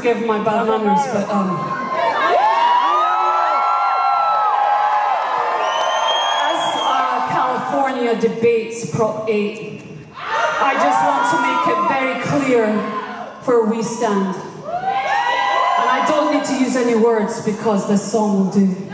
forgive my bad manners, but um, as uh, California debates Prop 8, I just want to make it very clear where we stand. And I don't need to use any words because this song will do.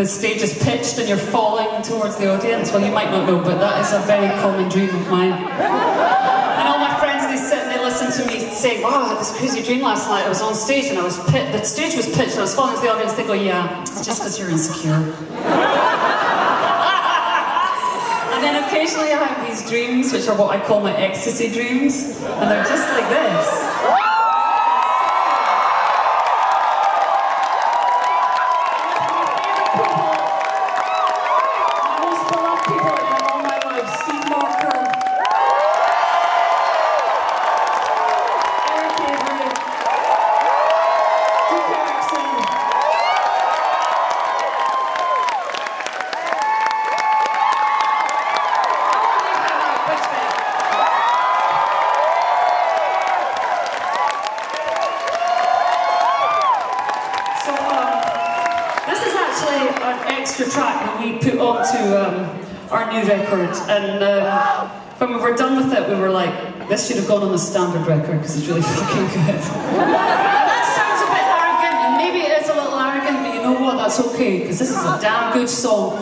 The stage is pitched and you're falling towards the audience. Well, you might not know, but that is a very common dream of mine. And all my friends, they sit and they listen to me say, "Wow, I had this crazy dream last night. I was on stage and I was pit. The stage was pitched and I was falling to the audience." They go, "Yeah, it's just because you're insecure." And then occasionally I have these dreams, which are what I call my ecstasy dreams, and they're just like this. Record because it's really fucking good. that sounds a bit arrogant, and maybe it is a little arrogant, but you know what? That's okay because this is a damn good song,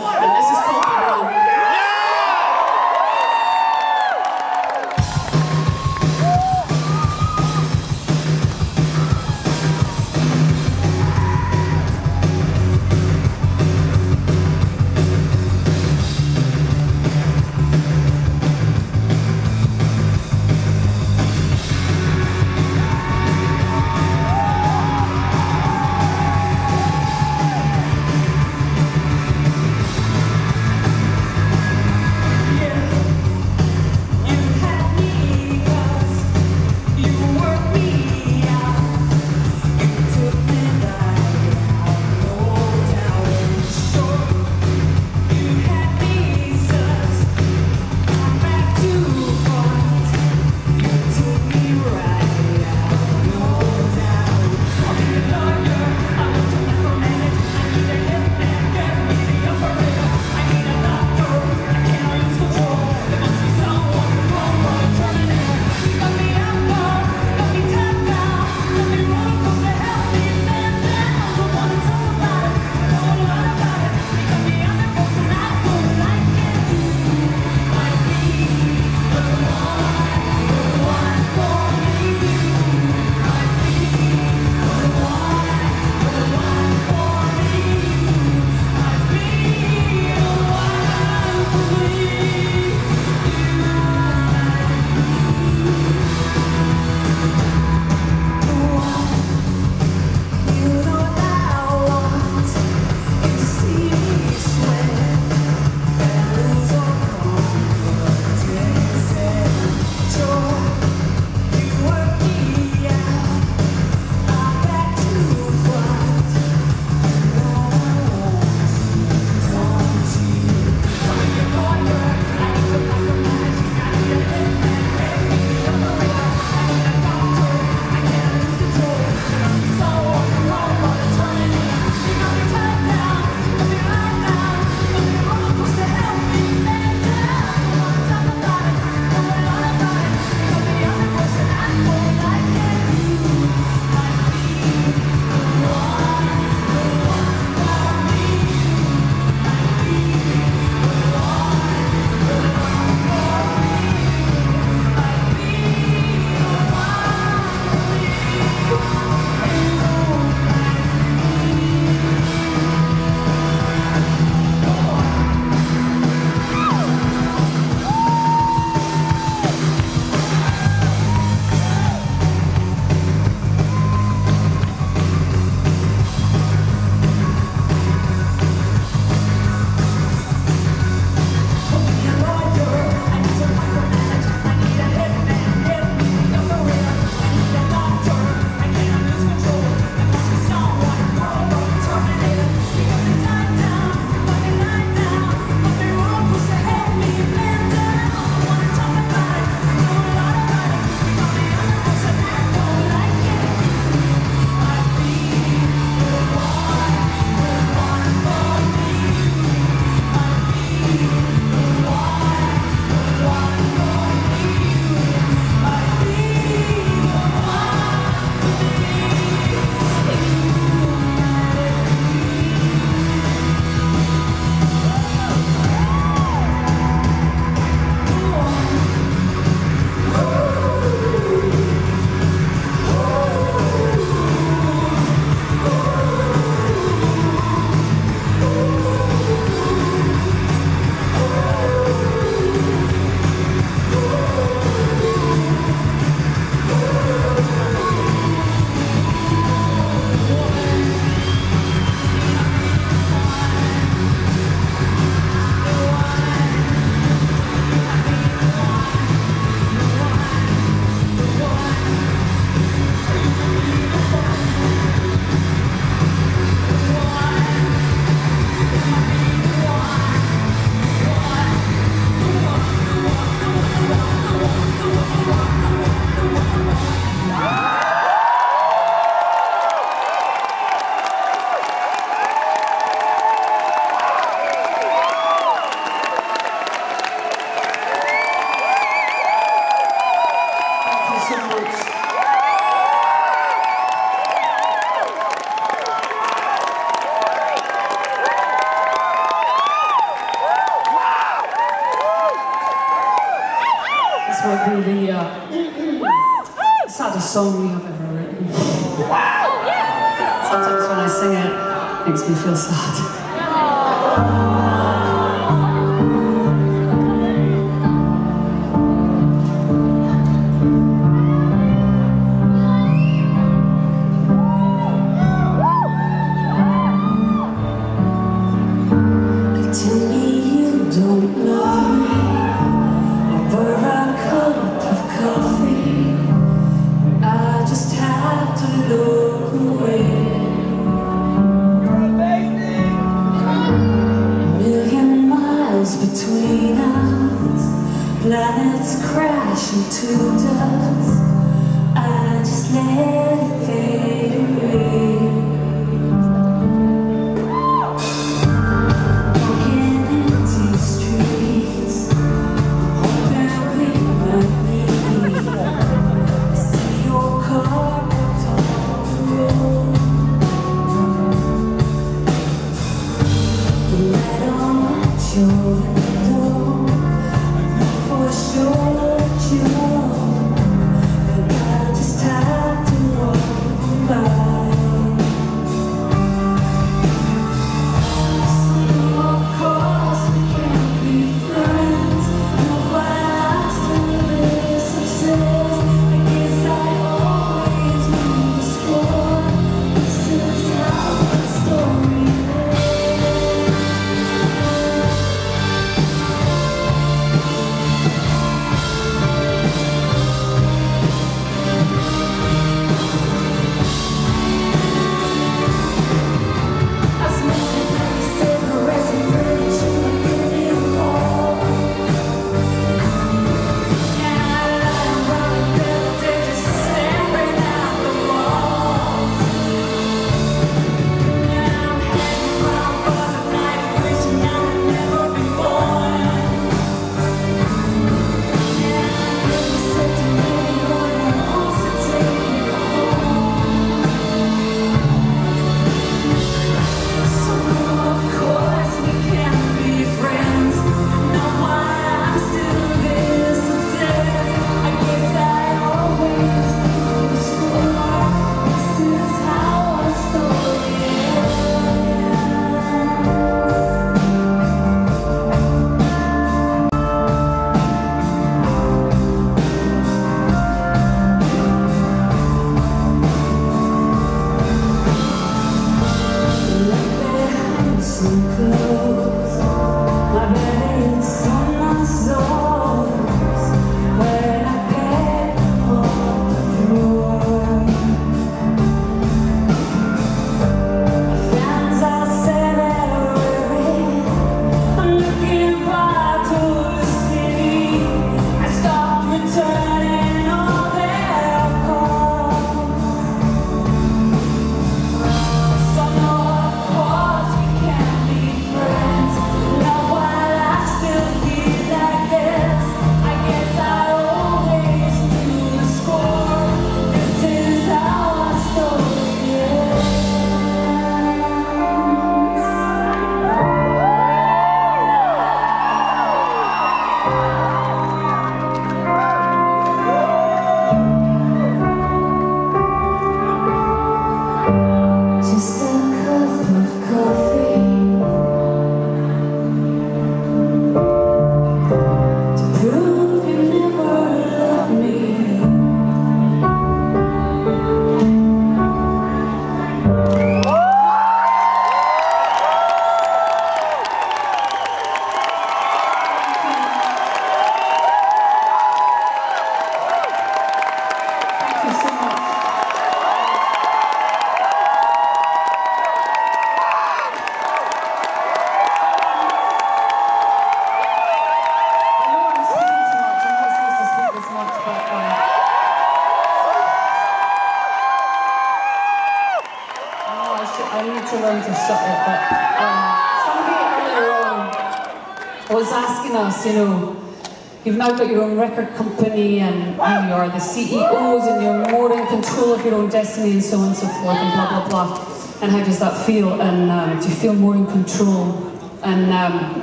now got your own record company and you are the CEOs and you're more in control of your own destiny and so on and so forth and blah, blah, blah. And how does that feel? And um, do you feel more in control? And um,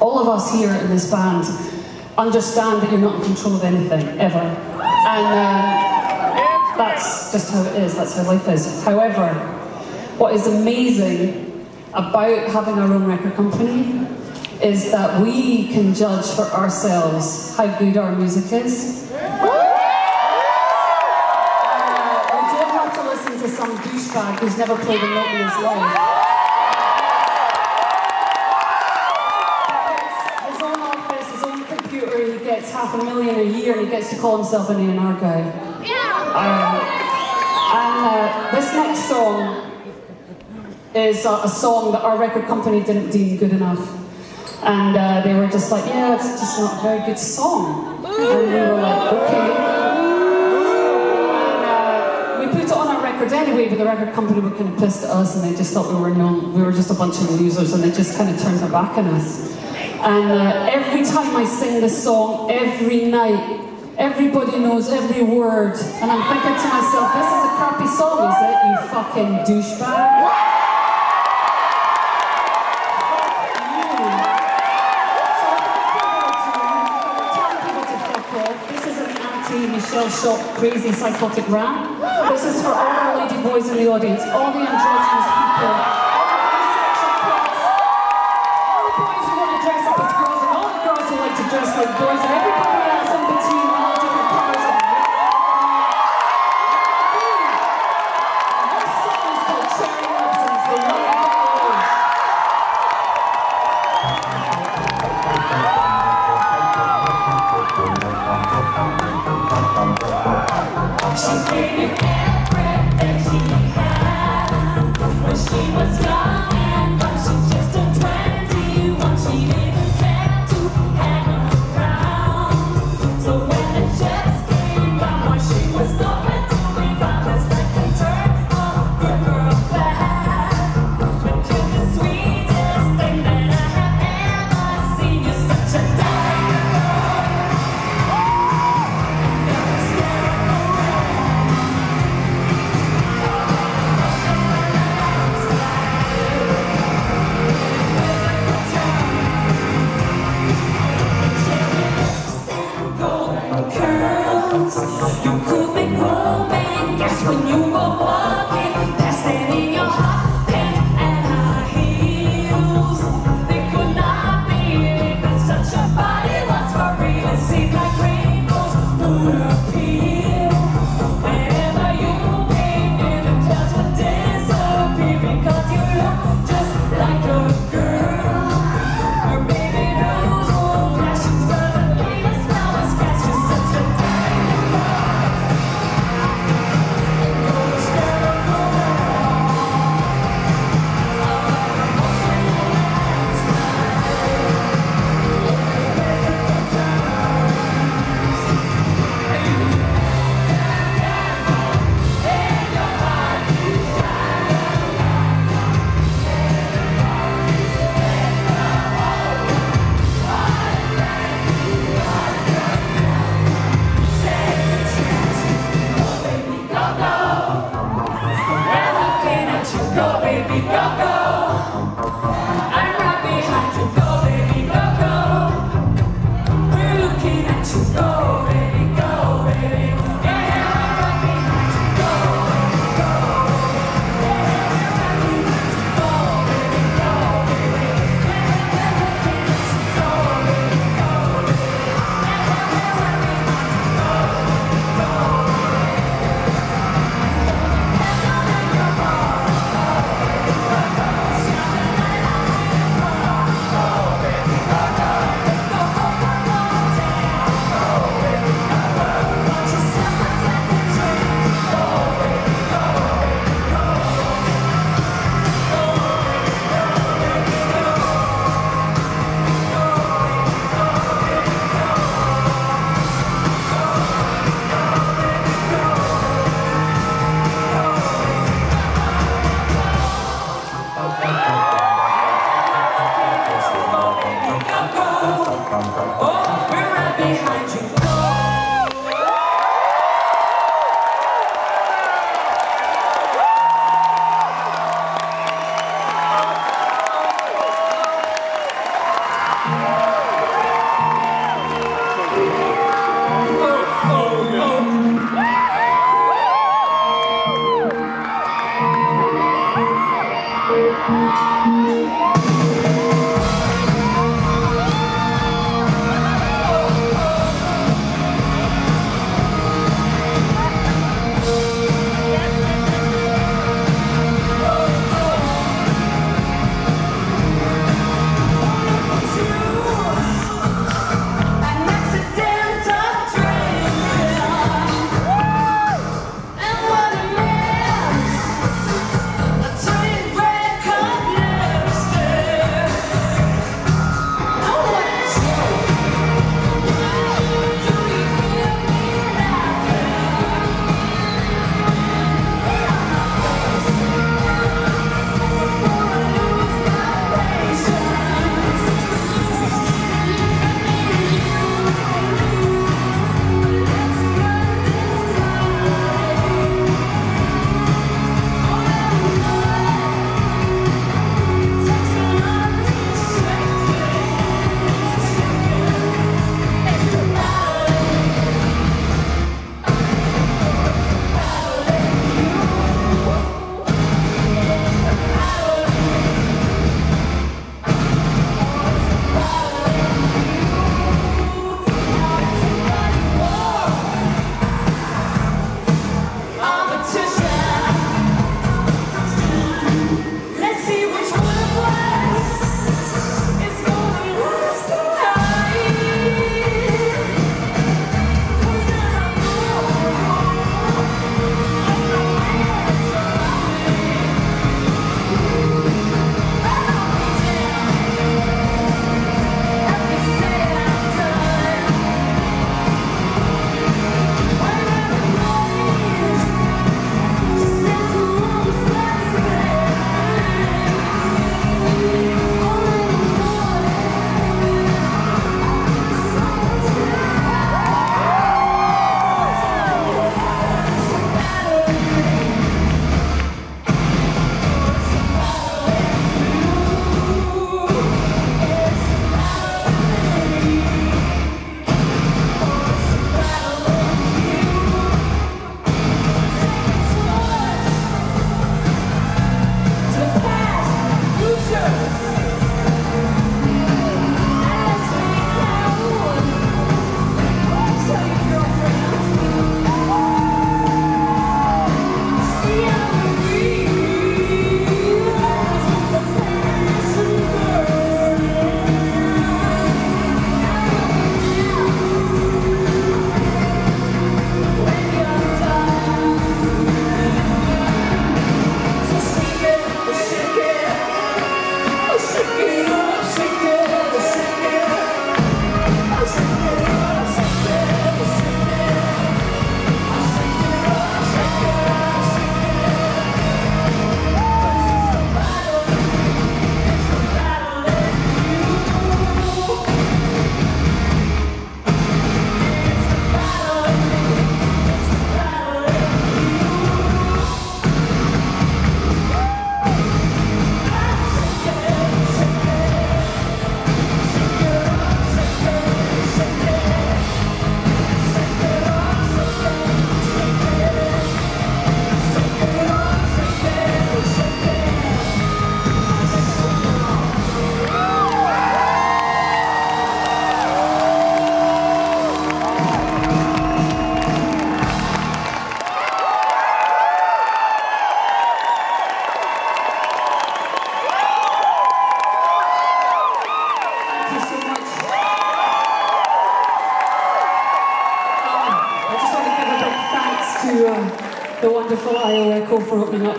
all of us here in this band understand that you're not in control of anything, ever. And uh, that's just how it is, that's how life is. However, what is amazing about having our own record company is that we can judge for ourselves how good our music is. Uh, we don't have to listen to some douchebag who's never played a note in his life. His own office, his own computer, he gets half a million a year and he gets to call himself an A&R guy. Um, and uh, this next song is a, a song that our record company didn't deem good enough. And uh, they were just like, yeah, it's just not a very good song. And we were like, okay. And uh, we put it on our record anyway, but the record company were kind of pissed at us and they just thought we were no, we were just a bunch of losers and they just kind of turned their back on us. And uh, every time I sing this song, every night, everybody knows every word. And I'm thinking to myself, this is a crappy song, is it, you fucking douchebag? Crazy psychotic rant. This is for all the lady boys in the audience, all the androgynous people, all the all the boys who want to dress up as girls, and all the girls who like to dress like boys, eh? She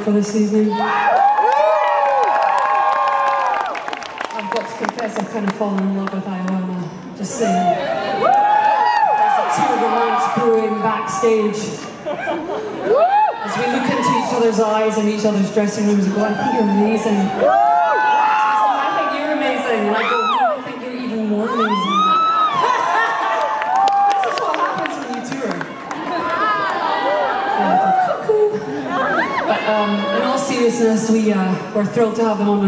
for this evening. I've got to confess, I've kind of fallen in love with Iowa. Just saying. There's a tear romance brewing backstage. As we look into each other's eyes in each other's dressing rooms and go, I think you're amazing.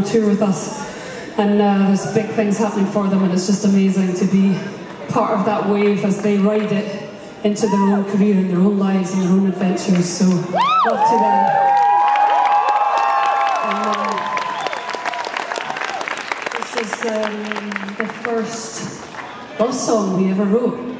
tour with us. And uh, there's big things happening for them, and it's just amazing to be part of that wave as they ride it into their own career and their own lives and their own adventures. So, love to them. And, uh, this is um, the first love song we ever wrote.